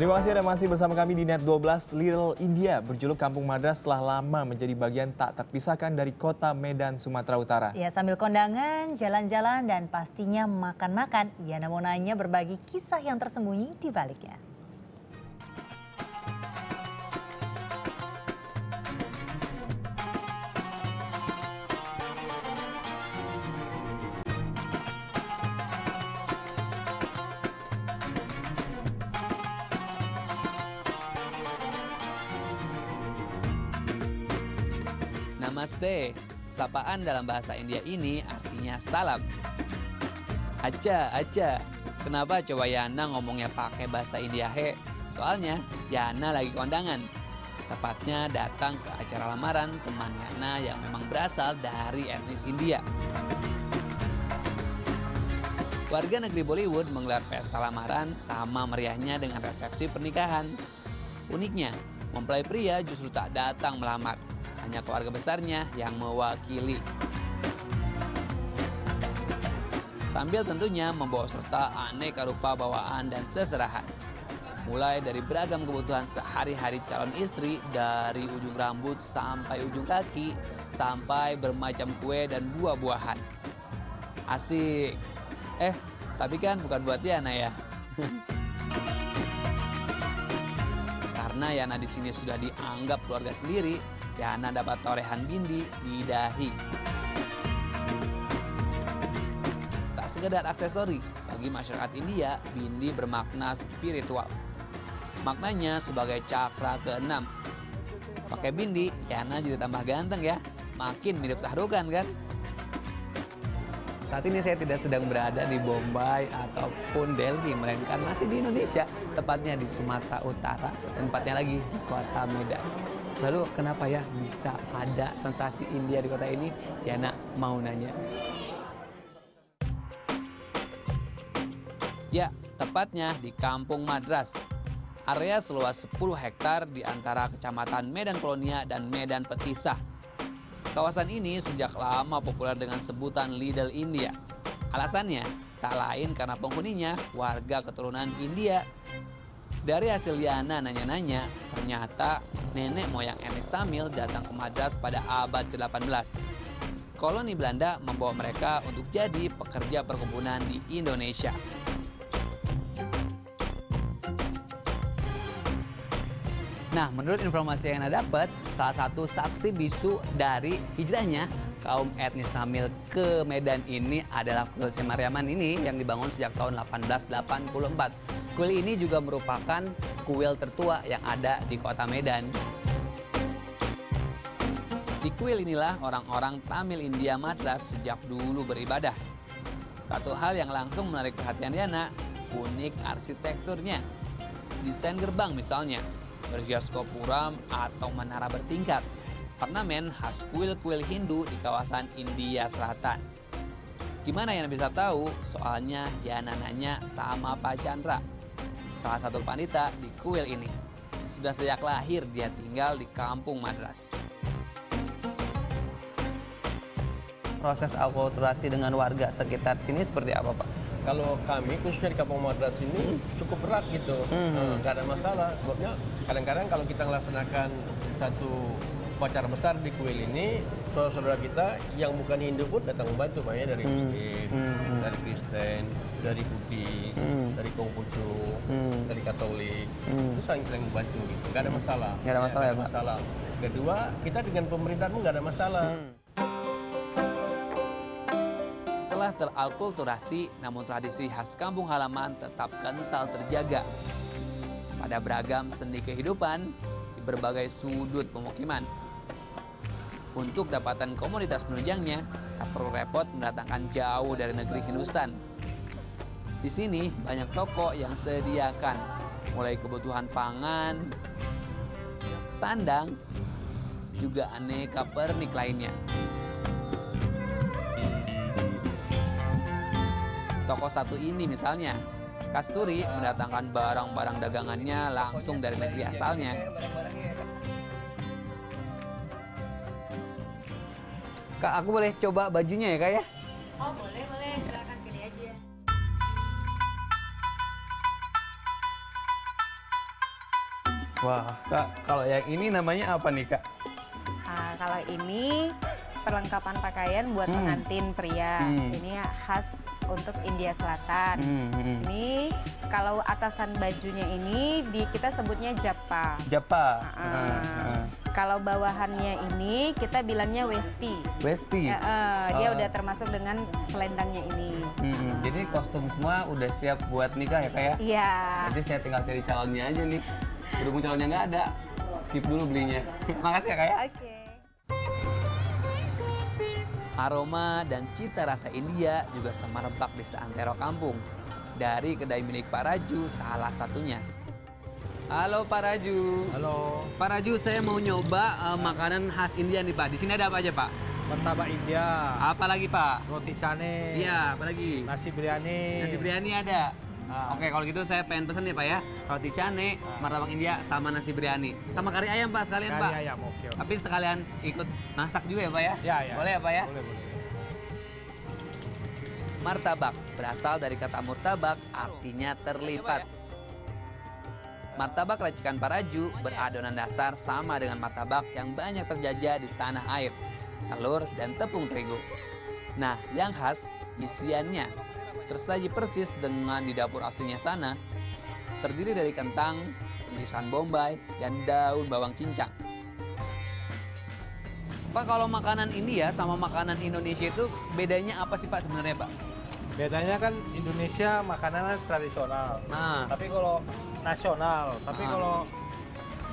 Terima kasih Anda masih bersama kami di Net 12 Little India berjuluk Kampung Madras setelah lama menjadi bagian tak terpisahkan dari kota Medan, Sumatera Utara. Ya sambil kondangan, jalan-jalan dan pastinya makan-makan, Yana mau nanya berbagi kisah yang tersembunyi di baliknya. Namaste. Sapaan dalam bahasa India ini artinya salam. Aja, aja. Kenapa coba Yana ngomongnya pakai bahasa India he? Soalnya Yana lagi kondangan. Tepatnya datang ke acara lamaran teman Yana yang memang berasal dari etnis India. Warga negeri Bollywood menggelar pesta lamaran sama meriahnya dengan resepsi pernikahan. Uniknya, mempelai pria justru tak datang melamar, hanya keluarga besarnya yang mewakili. Sambil tentunya membawa serta aneka rupa bawaan dan seserahan. Mulai dari beragam kebutuhan sehari-hari calon istri dari ujung rambut sampai ujung kaki sampai bermacam kue dan buah-buahan. Asik. Eh, tapi kan bukan buat Yana ya. Karena Yana di sini sudah dianggap keluarga sendiri, Yana dapat torehan bindi di dahi. Tak sekedar aksesori, bagi masyarakat India, bindi bermakna spiritual. Maknanya sebagai cakra keenam. Pakai bindi, Yana jadi tambah ganteng ya. Makin mirip Sahrukan kan? Saat ini saya tidak sedang berada di Bombay ataupun Delhi, melainkan masih di Indonesia, tepatnya di Sumatera Utara, tempatnya lagi di kota Medan. Lalu kenapa ya bisa ada sensasi India di kota ini? Ya nak mau nanya. Ya, tepatnya di Kampung Madras. Area seluas 10 hektar di antara kecamatan Medan Kolonia dan Medan Petisah. Kawasan ini sejak lama populer dengan sebutan Lidl India. Alasannya tak lain karena penghuninya warga keturunan India dari hasil Yana nanya-nanya, ternyata nenek moyang etnis Tamil datang ke Madras pada abad ke-18. Koloni Belanda membawa mereka untuk jadi pekerja perkebunan di Indonesia. Nah, menurut informasi yang Anda dapat, salah satu saksi bisu dari hijrahnya kaum etnis Tamil ke Medan ini adalah Kuil Semariaman ini yang dibangun sejak tahun 1884. Kuil ini juga merupakan kuil tertua yang ada di kota Medan. Di kuil inilah orang-orang Tamil India Madras sejak dulu beribadah. Satu hal yang langsung menarik perhatian Diana, unik arsitekturnya. Desain gerbang misalnya, berhias kopuram atau menara bertingkat. Ornamen khas kuil-kuil Hindu di kawasan India Selatan. Gimana yang bisa tahu? Soalnya Diana nanya sama Pak Chandra salah satu panita di kuil ini. Sudah sejak lahir dia tinggal di kampung Madras. Proses akulturasi dengan warga sekitar sini seperti apa Pak? Kalau kami khususnya di kampung Madras ini hmm. cukup berat gitu, hmm. nggak ada masalah. Sebabnya kadang-kadang kalau kita melaksanakan satu upacara besar di kuil ini, saudara-saudara kita yang bukan Hindu pun datang membantu, banyak dari hmm. Muslim, hmm. dari Kristen, dari Buddhis, hmm. dari Konghucu, hmm. dari Katolik, hmm. itu saling saling membantu gitu, nggak ada masalah. Nggak ada masalah ya, ya Pak. Masalah. Kedua, kita dengan pemerintah pun nggak ada masalah. Hmm. Telah teralkulturasi, namun tradisi khas kampung halaman tetap kental terjaga. Pada beragam sendi kehidupan, di berbagai sudut pemukiman, untuk dapatan komunitas penunjangnya, tak perlu repot mendatangkan jauh dari negeri Hindustan. Di sini banyak toko yang sediakan mulai kebutuhan pangan, sandang, juga aneka pernik lainnya. Toko satu ini misalnya, Kasturi mendatangkan barang-barang dagangannya langsung dari negeri asalnya. Kak, aku boleh coba bajunya ya, Kak ya? Oh, boleh, boleh. Silakan pilih aja. Wah, Kak, kalau yang ini namanya apa nih, Kak? Nah, kalau ini perlengkapan pakaian buat Hmm. pengantin pria. Hmm. Ini khas untuk India Selatan. Hmm, hmm. Ini kalau atasan bajunya ini di kita sebutnya japa. Japa. Ah, Ah, ah. Kalau bawahannya ini kita bilangnya westi. Westi. Ya, eh, dia Oh. udah termasuk dengan selendangnya ini. Hmm, hmm. Jadi kostum semua udah siap buat nikah ya, Kak ya? Iya. Jadi saya tinggal cari calonnya aja nih. Berhubung calonnya nggak ada, skip dulu belinya. Makasih ya, Kak ya. Oke. Aroma dan cita rasa India juga semerbak di seantero kampung. Dari kedai milik Pak Raju salah satunya. Halo Pak Raju. Halo, Pak Raju, saya mau nyoba eh, makanan khas India nih Pak. Di sini ada apa aja Pak? martabak India, Apa lagi Pak? roti cane, Iya, apa lagi? nasi biryani. Nasi biryani ada. Ah. Oke, kalau gitu saya pengen pesen nih Pak ya. Roti cane, martabak India, sama nasi biryani. Sama kari ayam Pak sekalian Kari Pak. ayam, oke. oke. Tapi sekalian ikut masak juga ya Pak ya? Ya, ya. Boleh ya Pak ya? Boleh, boleh. Martabak berasal dari kata murtabak artinya terlipat. Martabak racikan Paraju beradonan dasar sama dengan martabak yang banyak terjajah di tanah air, telur dan tepung terigu. Nah, yang khas isiannya tersaji persis dengan di dapur aslinya sana, terdiri dari kentang, irisan bombay, dan daun bawang cincang. Pak, kalau makanan India sama makanan Indonesia itu bedanya apa sih Pak sebenarnya Pak? Bedanya kan Indonesia makanannya tradisional. Nah, Tapi kalau nasional, tapi Ah. kalau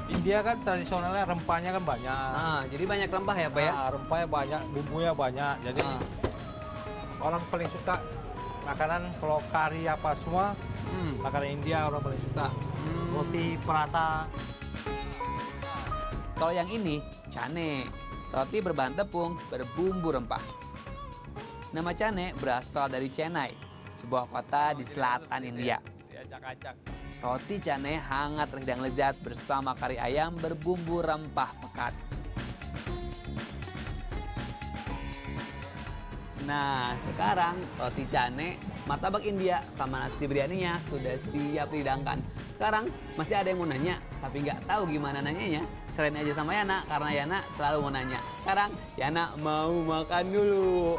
India kan tradisionalnya rempahnya kan banyak. nah jadi banyak rempah ya Pak ya? Nah, rempahnya banyak, bumbunya banyak. Jadi Ah, orang paling suka makanan kalau kari apa semua, hmm, makanan India orang paling suka. hmm. Roti prata. Kalau yang ini, cane. Roti berbahan tepung, berbumbu rempah. Nama cane berasal dari Chennai, sebuah kota di selatan India. Roti cane hangat terhidang lezat bersama kari ayam berbumbu rempah pekat. Nah, sekarang roti cane, martabak India sama nasi biryaninya sudah siap dihidangkan. Sekarang masih ada yang mau nanya, tapi nggak tahu gimana nanyanya. Selain aja sama Yana, karena Yana selalu mau nanya. Sekarang Yana mau makan dulu.